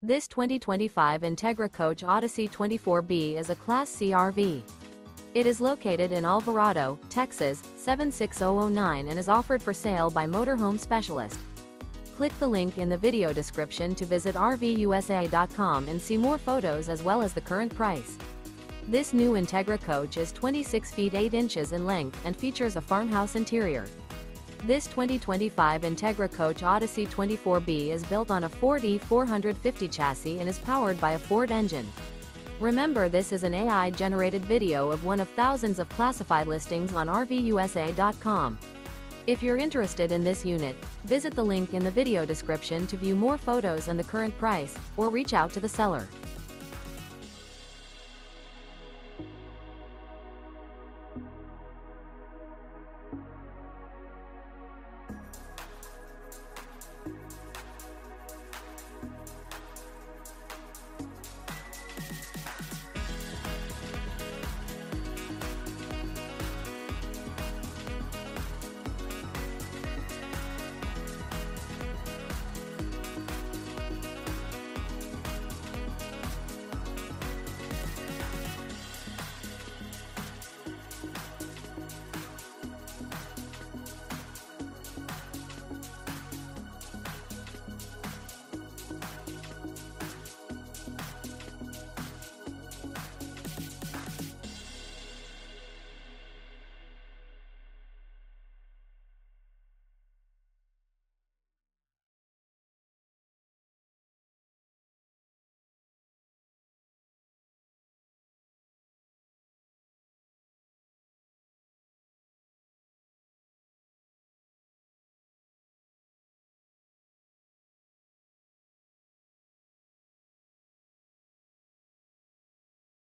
This 2025 Entegra Coach Odyssey 24B is a Class C RV. It is located in Alvarado, Texas, 76009 and is offered for sale by Motorhome Specialist. Click the link in the video description to visit RVUSA.com and see more photos as well as the current price. This new Entegra coach is 26 feet 8 inches in length and features a farmhouse interior. This 2025 Entegra Coach Odyssey 24B is built on a Ford E450 chassis and is powered by a Ford engine. Remember this is an AI-generated video of one of thousands of classified listings on RVUSA.com. If you're interested in this unit, visit the link in the video description to view more photos and the current price, or reach out to the seller.